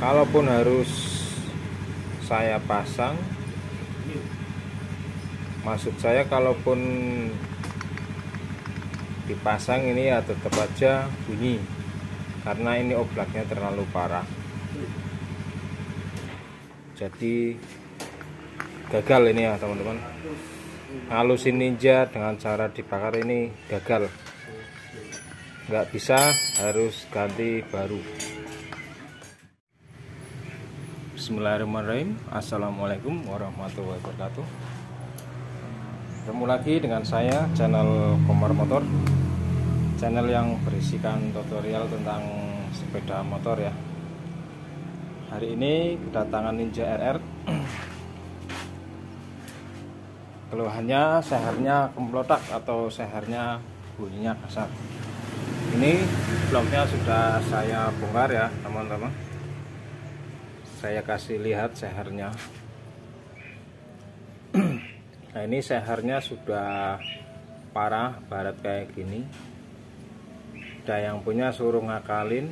kalaupun harus saya pasang maksud saya kalaupun dipasang ini ya tetap aja bunyi karena ini oblaknya terlalu parah. Jadi gagal ini ya teman-teman. Halusin ninja dengan cara dibakar ini gagal. Nggak bisa harus ganti baru Bismillahirrahmanirrahim. Assalamualaikum warahmatullahi wabarakatuh. Ketemu lagi dengan saya channel Komar Motor. Channel yang berisikan tutorial tentang sepeda motor ya. Hari ini kedatangan Ninja RR Keluhannya sehernya kemplotak atau sehernya bunyinya kasar. Ini bloknya sudah saya bongkar ya teman-teman saya kasih lihat sehernya. Nah ini sehernya sudah parah barat kayak gini. Ada yang punya suruh ngakalin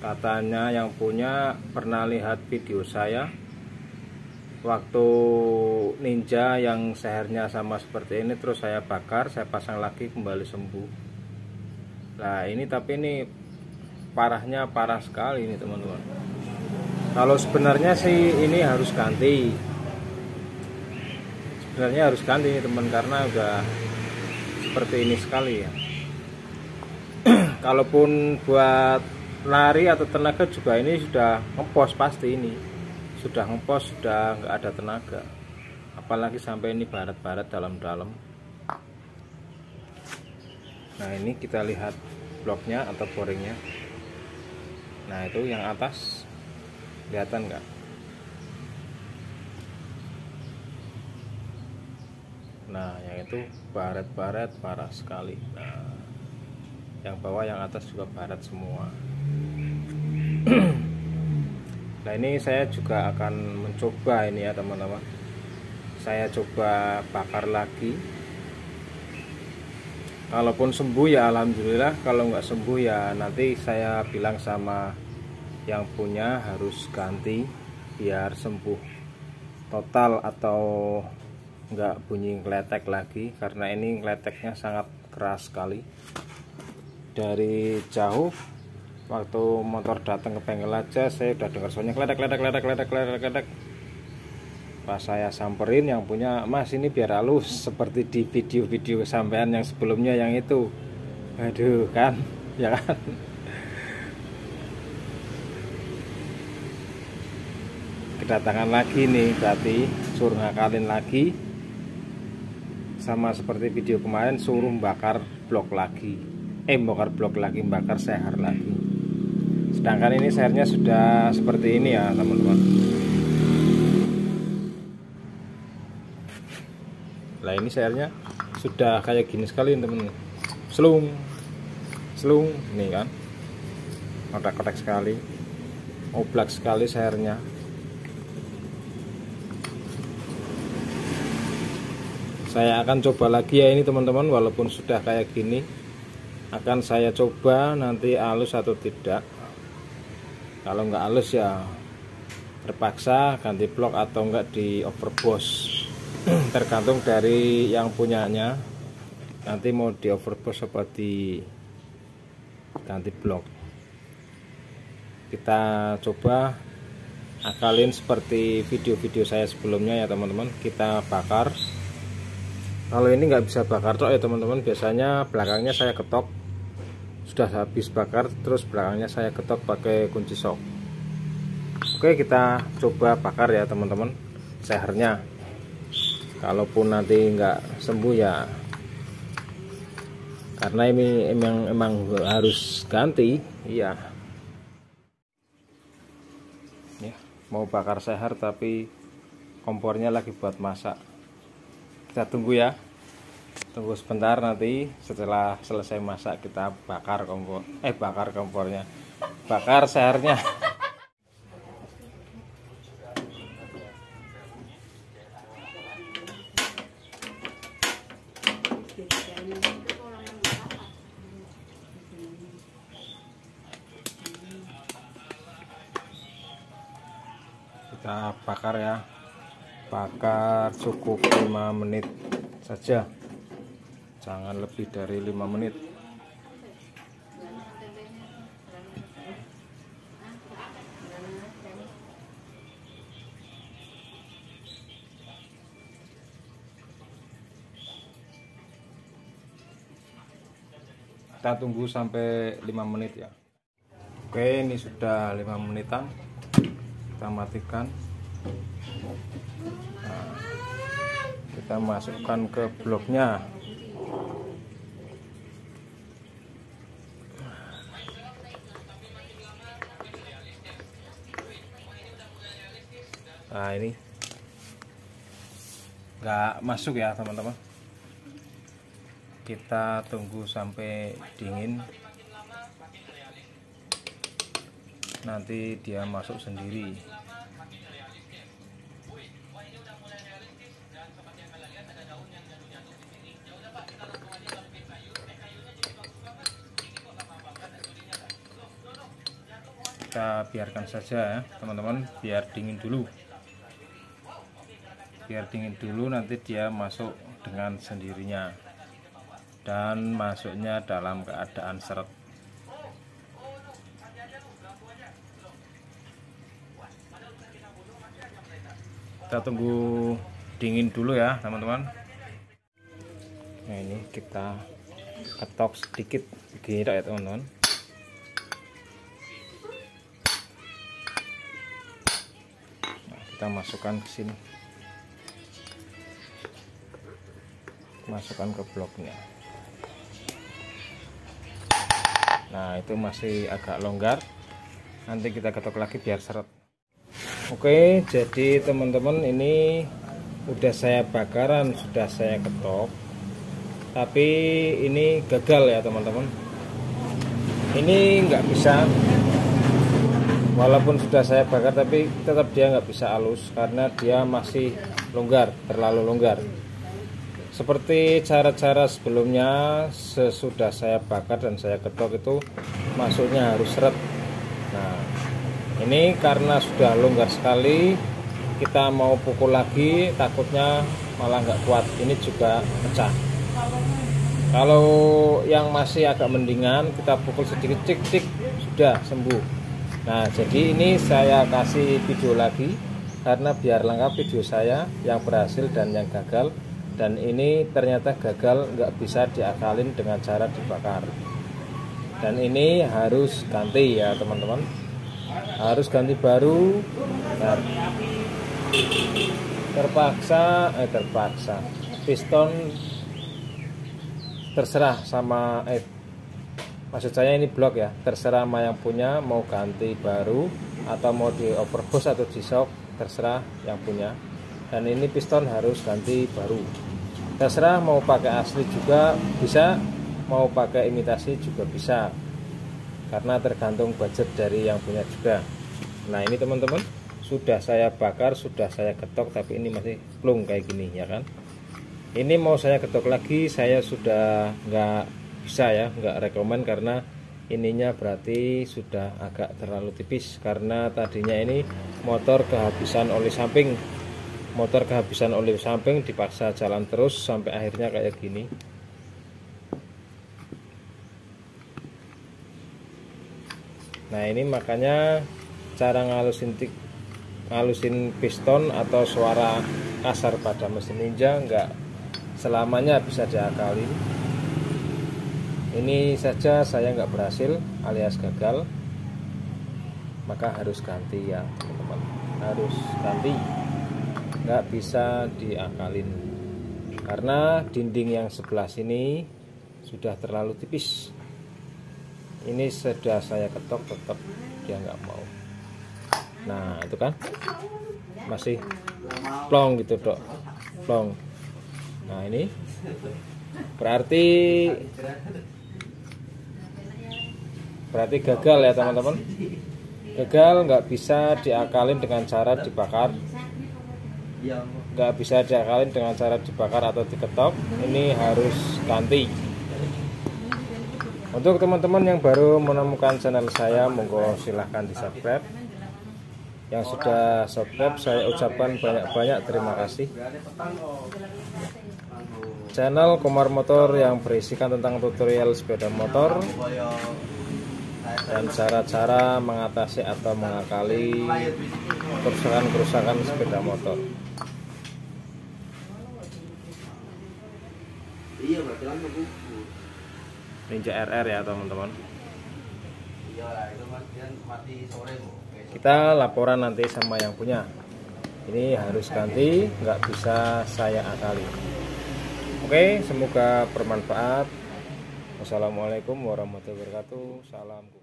katanya yang punya pernah lihat video saya. Waktu ninja yang sehernya sama seperti ini terus saya bakar saya pasang lagi kembali sembuh. Nah ini tapi ini parahnya parah sekali ini teman-teman kalau sebenarnya sih ini harus ganti. Sebenarnya harus ganti nih teman karena udah seperti ini sekali ya. Kalaupun buat lari atau tenaga juga ini sudah ngepos pasti ini. Sudah ngepos sudah nggak ada tenaga. Apalagi sampai ini barat-barat dalam-dalam. Nah ini kita lihat bloknya atau boringnya. Nah itu yang atas kelihatan nggak? Nah yang itu baret-baret parah sekali. Nah yang bawah yang atas juga barat semua. Nah ini saya juga akan mencoba ini ya teman-teman. Saya coba bakar lagi. Kalaupun sembuh ya Alhamdulillah. Kalau nggak sembuh ya nanti saya bilang sama yang punya harus ganti biar sembuh. Total atau enggak bunyi ngeletek lagi karena ini ngeleteknya sangat keras sekali. Dari jauh waktu motor datang ke bengkel aja saya udah dengar suaranya kletek kletek kletek kletek kletek kletek pas saya samperin yang punya mas ini biar halus seperti di video-video sampean yang sebelumnya yang itu. Aduh kan? Ya kan kedatangan lagi nih berarti suruh ngakalin lagi. Sama seperti video kemarin suruh bakar blok lagi. Eh bakar blok lagi bakar seher lagi. Sedangkan ini sehernya sudah seperti ini ya teman-teman. Lah ini sehernya sudah kayak gini sekali teman-teman. Selung. Selung nih kan. Kotak-kotak sekali. Oblak sekali sehernya saya akan coba lagi ya ini teman-teman. Walaupun sudah kayak gini akan saya coba nanti halus atau tidak. Kalau nggak halus ya terpaksa ganti blok atau enggak di overboss tergantung dari yang punyanya. Nanti mau di overboss di ganti blok. Kita coba akalin seperti video-video saya sebelumnya ya teman-teman. Kita bakar kalau ini nggak bisa bakar tok ya teman-teman. Biasanya belakangnya saya ketok. Sudah habis bakar terus belakangnya saya ketok pakai kunci sok oke kita coba bakar ya teman-teman sehernya. Kalaupun nanti nggak sembuh ya. Karena ini emang emang harus ganti iya. Ya mau bakar seher tapi kompornya lagi buat masak kita tunggu ya. Tunggu sebentar nanti setelah selesai masak kita bakar kompor eh bakar kompornya. Bakar sehernya kita bakar ya bakar cukup 5 menit saja. Jangan lebih dari 5 menit. Kita tunggu sampai 5 menit ya. Oke ini sudah 5 menitan. Kita matikan nah, kita masukkan ke bloknya. Nah ini nggak masuk ya teman-teman. Kita tunggu sampai dingin. Nanti dia masuk sendiri kita biarkan saja ya teman-teman biar dingin dulu. Biar dingin dulu nanti dia masuk dengan sendirinya dan masuknya dalam keadaan seret. Kita tunggu dingin dulu ya teman-teman. Nah ini kita ketok sedikit begini ya teman-teman kita masukkan ke sini. Masukkan ke bloknya. Nah itu masih agak longgar. Nanti kita ketok lagi biar seret. Oke jadi teman-teman ini udah saya bakaran sudah saya ketok. Tapi ini gagal ya teman-teman. Ini nggak bisa walaupun sudah saya bakar tapi tetap dia nggak bisa halus karena dia masih longgar terlalu longgar. Seperti cara-cara sebelumnya sesudah saya bakar dan saya ketok itu masuknya harus seret. Nah ini karena sudah longgar sekali kita mau pukul lagi takutnya malah nggak kuat. Ini juga pecah. Kalau yang masih agak mendingan kita pukul sedikit cik cik sudah sembuh nah jadi ini saya kasih video lagi karena biar lengkap video saya yang berhasil dan yang gagal. Dan ini ternyata gagal nggak bisa diakalin dengan cara dibakar. Dan ini harus ganti ya teman-teman. Harus ganti baru. Terpaksa eh terpaksa. Piston terserah sama eh maksud saya ini blok ya. Terserah sama yang punya mau ganti baru atau mau di overboost atau di shock terserah yang punya. Dan ini piston harus ganti baru. Terserah mau pakai asli juga bisa mau pakai imitasi juga bisa. Karena tergantung budget dari yang punya juga. Nah ini teman-teman sudah saya bakar sudah saya ketok tapi ini masih plung kayak gini ya kan? Ini mau saya ketok lagi saya sudah nggak bisa ya nggak rekomen karena ininya berarti sudah agak terlalu tipis karena tadinya ini motor kehabisan oli samping. Motor kehabisan oli samping dipaksa jalan terus sampai akhirnya kayak gini. Nah ini makanya cara ngalusin tik ngalusin piston atau suara kasar pada mesin ninja enggak selamanya bisa diakalin ini saja saya nggak berhasil alias gagal. Maka harus ganti ya teman-teman. Harus ganti. Nggak bisa diakalin. Karena dinding yang sebelah sini sudah terlalu tipis. Ini sudah saya ketok tetap dia nggak mau. Nah itu kan? Masih plong gitu dok. Plong. Nah ini berarti berarti gagal ya teman-teman. Gagal nggak bisa diakalin dengan cara dibakar. Nggak bisa diakalin dengan cara dibakar atau diketok. Ini harus ganti. Untuk teman-teman yang baru menemukan channel saya, monggo silahkan di subscribe yang sudah subscribe saya ucapkan banyak-banyak terima kasih. Channel Komar Motor yang berisikan tentang tutorial sepeda motor dan cara-cara mengatasi atau mengakali kerusakan-kerusakan sepeda motor. Iya, bu. Ninja RR ya teman-teman. Iya kita laporan nanti sama yang punya. Ini harus ganti nggak bisa saya akali. Oke semoga bermanfaat. Wassalamualaikum warahmatullahi wabarakatuh. Salam